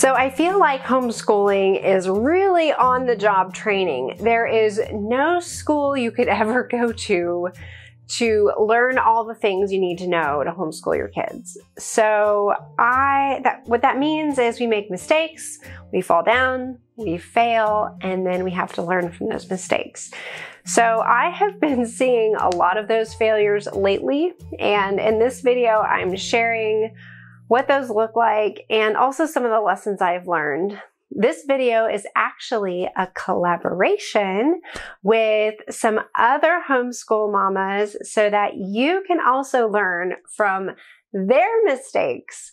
So I feel like homeschooling is really on the job training. There is no school you could ever go to to learn all the things you need to know to homeschool your kids. So I that what that means is we make mistakes, we fall down, we fail, and then we have to learn from those mistakes. So I have been seeing a lot of those failures lately, and in this video I'm sharing what those look like, and also some of the lessons I've learned. This video is actually a collaboration with some other homeschool mamas so that you can also learn from their mistakes.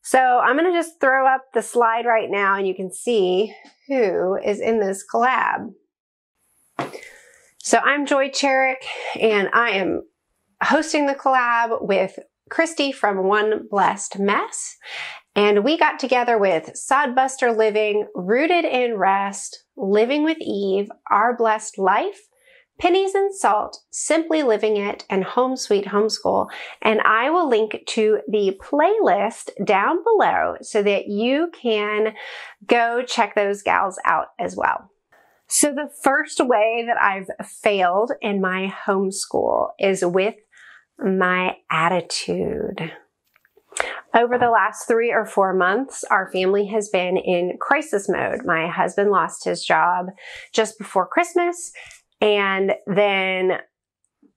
So I'm going to just throw up the slide right now and you can see who is in this collab. So I'm Joy Cherrick and I am hosting the collab with Christy from One Blessed Mess. And we got together with Sodbuster Living, Rooted in Rest, Living with Eve, Our Blessed Life, Pennies and Salt, Simply Living It, and Home Sweet Homeschool. And I will link to the playlist down below so that you can go check those gals out as well. So the first way that I've failed in my homeschool is with my attitude. Over the last three or four months, our family has been in crisis mode. My husband lost his job just before Christmas, and then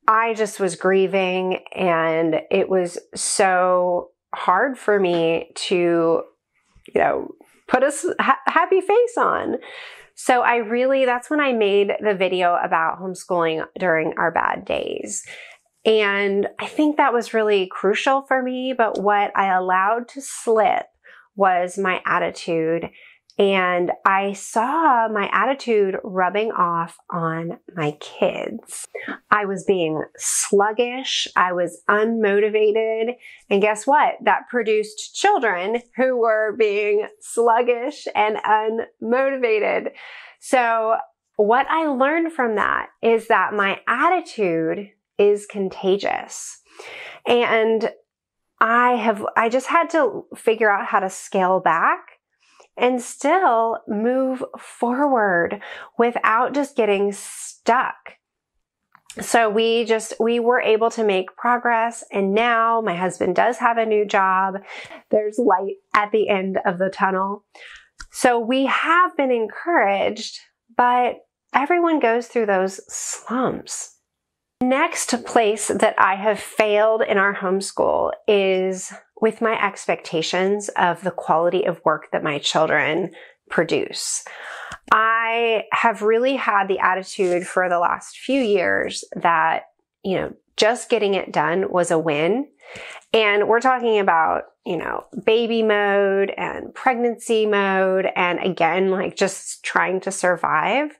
I just was grieving, and it was so hard for me to, you know, put a ha- happy face on. So I really, that's when I made the video about homeschooling during our bad days. And I think that was really crucial for me. But what I allowed to slip was my attitude. And I saw my attitude rubbing off on my kids. I was being sluggish. I was unmotivated. And guess what? That produced children who were being sluggish and unmotivated. So what I learned from that is that my attitude is contagious. And I have, I just had to figure out how to scale back and still move forward without just getting stuck. So we just, we were able to make progress. And now my husband does have a new job. There's light at the end of the tunnel. So we have been encouraged, but everyone goes through those slumps. Next place that I have failed in our homeschool is with my expectations of the quality of work that my children produce. I have really had the attitude for the last few years that, you know, just getting it done was a win. And we're talking about, you know, baby mode and pregnancy mode. And again, like just trying to survive.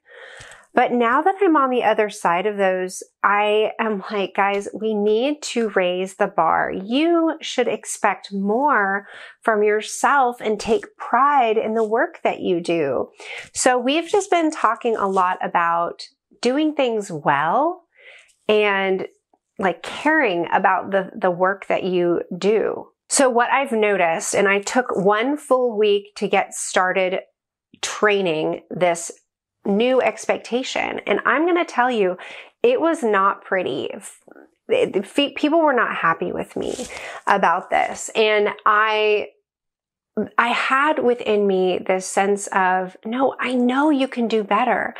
But now that I'm on the other side of those, I am like, guys, we need to raise the bar. You should expect more from yourself and take pride in the work that you do. So we've just been talking a lot about doing things well and like caring about the, the work that you do. So what I've noticed, and I took one full week to get started training this new expectation. And I'm going to tell you, it was not pretty. People were not happy with me about this. And I I had within me this sense of, no, I know you can do better.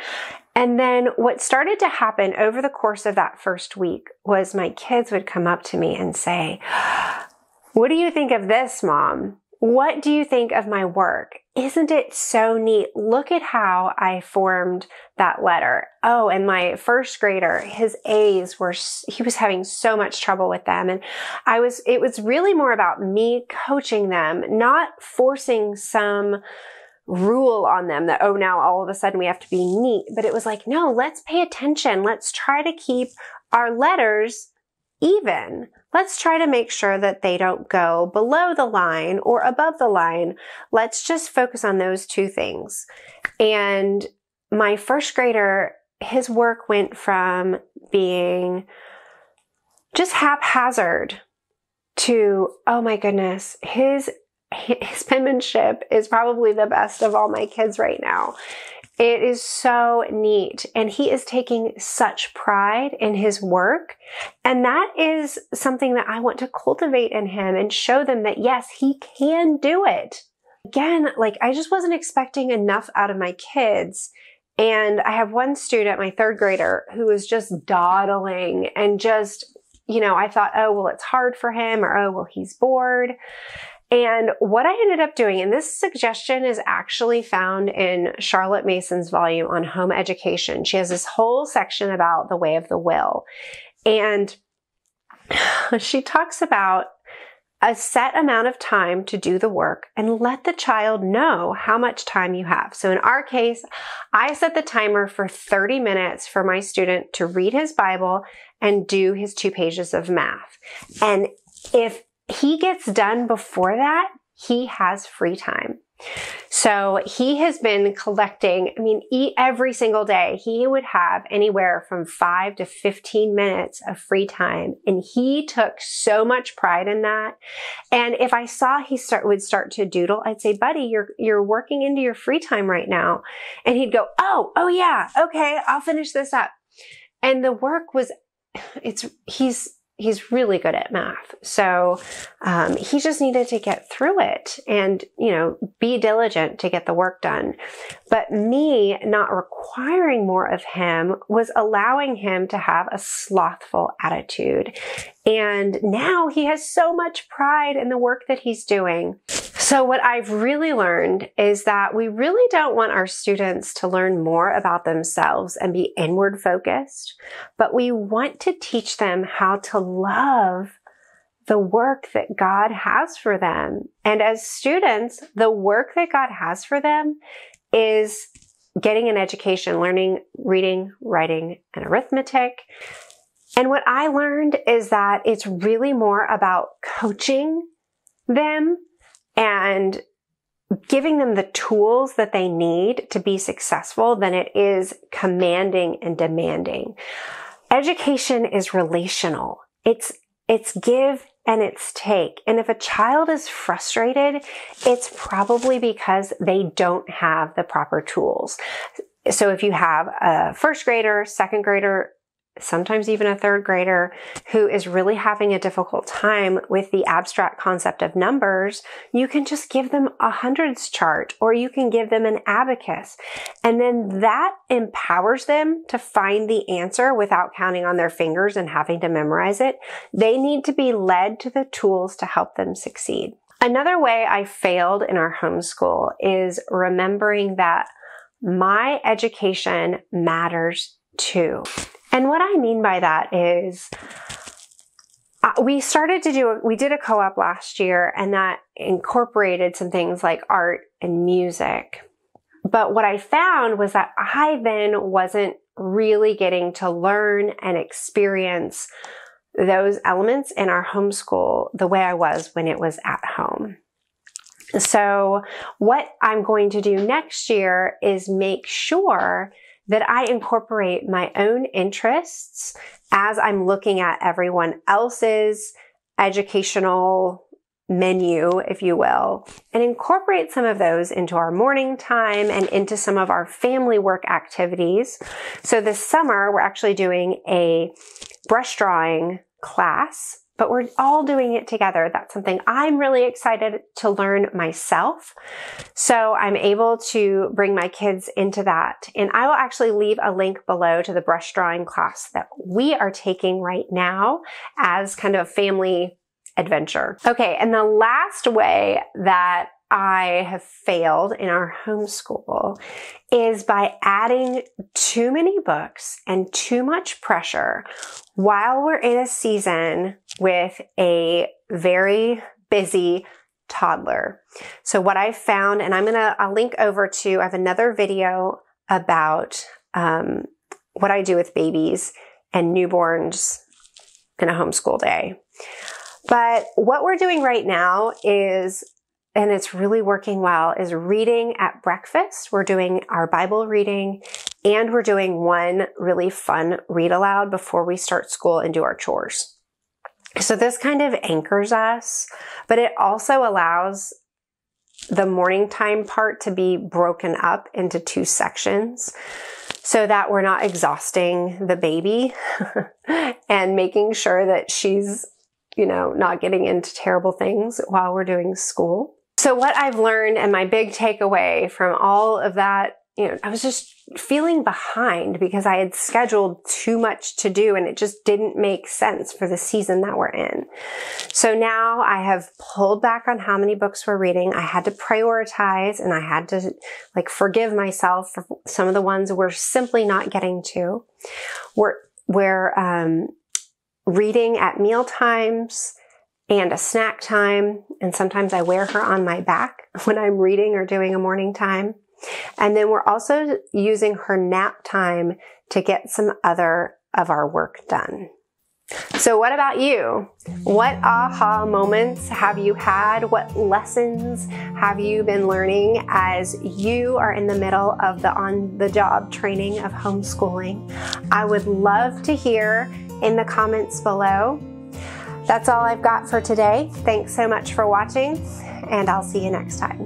And then what started to happen over the course of that first week was my kids would come up to me and say, What do you think of this, mom? What do you think of my work? Isn't it so neat? Look at how I formed that letter. Oh, and my first grader, his A's were, he was having so much trouble with them. And I was, it was really more about me coaching them, not forcing some rule on them that, oh, now all of a sudden we have to be neat. But it was like, no, let's pay attention. Let's try to keep our letters even. Let's try to make sure that they don't go below the line or above the line. Let's just focus on those two things. And my first grader, his work went from being just haphazard to, oh my goodness, his his penmanship is probably the best of all my kids right now. It is so neat. And he is taking such pride in his work. And that is something that I want to cultivate in him and show them that yes, he can do it. Again, like I just wasn't expecting enough out of my kids. And I have one student, my third grader, who is just dawdling and just, you know, I thought, oh, well, it's hard for him or, oh, well, he's bored. And what I ended up doing, and this suggestion is actually found in Charlotte Mason's volume on home education. She has this whole section about the way of the will. And she talks about a set amount of time to do the work and let the child know how much time you have. So in our case, I set the timer for 30 minutes for my student to read his Bible and do his two pages of math. And if he gets done before that, he has free time. So he has been collecting, I mean, every single day, he would have anywhere from five to 15 minutes of free time. And he took so much pride in that. And if I saw he start, would start to doodle, I'd say, buddy, you're, you're working into your free time right now. And he'd go, Oh, oh yeah. Okay. I'll finish this up. And the work was, it's, he's, he's really good at math. So um, he just needed to get through it and, you know, be diligent to get the work done. But me not requiring more of him was allowing him to have a slothful attitude. And now he has so much pride in the work that he's doing. So what I've really learned is that we really don't want our students to learn more about themselves and be inward focused, but we want to teach them how to love the work that God has for them. And as students, the work that God has for them is getting an education, learning reading, writing, and arithmetic. And what I learned is that it's really more about coaching them and giving them the tools that they need to be successful than it is commanding and demanding. Education is relational. It's, it's give and it's take. And if a child is frustrated, it's probably because they don't have the proper tools. So if you have a first grader, second grader, sometimes even a third grader who is really having a difficult time with the abstract concept of numbers, you can just give them a hundreds chart or you can give them an abacus. And then that empowers them to find the answer without counting on their fingers and having to memorize it. They need to be led to the tools to help them succeed. Another way I failed in our homeschool is remembering that my education matters too. And what I mean by that is, uh, we started to do, we did a co-op last year and that incorporated some things like art and music. But what I found was that I then wasn't really getting to learn and experience those elements in our homeschool the way I was when it was at home. So what I'm going to do next year is make sure that I incorporate my own interests as I'm looking at everyone else's educational menu, if you will, and incorporate some of those into our morning time and into some of our family work activities. So this summer, we're actually doing a brush drawing class but we're all doing it together. That's something I'm really excited to learn myself. So I'm able to bring my kids into that. And I will actually leave a link below to the brush drawing class that we are taking right now as kind of a family adventure. Okay. And the last way that I have failed in our homeschool is by adding too many books and too much pressure while we're in a season with a very busy toddler. So what I've found, and I'm gonna, I'll link over to, I have another video about um, what I do with babies and newborns in a homeschool day. But what we're doing right now is and it's really working well is reading at breakfast. We're doing our Bible reading and we're doing one really fun read aloud before we start school and do our chores. So this kind of anchors us, but it also allows the morning time part to be broken up into two sections so that we're not exhausting the baby and making sure that she's, you know, not getting into terrible things while we're doing school. So what I've learned and my big takeaway from all of that you know, I was just feeling behind because I had scheduled too much to do and it just didn't make sense for the season that we're in. So now I have pulled back on how many books we're reading. I had to prioritize and I had to like forgive myself for some of the ones we're simply not getting to. We're, we're, um, reading at meal times and a snack time. And sometimes I wear her on my back when I'm reading or doing a morning time. And then we're also using her nap time to get some other of our work done. So what about you? What aha moments have you had? What lessons have you been learning as you are in the middle of the on the job training of homeschooling? I would love to hear in the comments below. That's all I've got for today. Thanks so much for watching and I'll see you next time.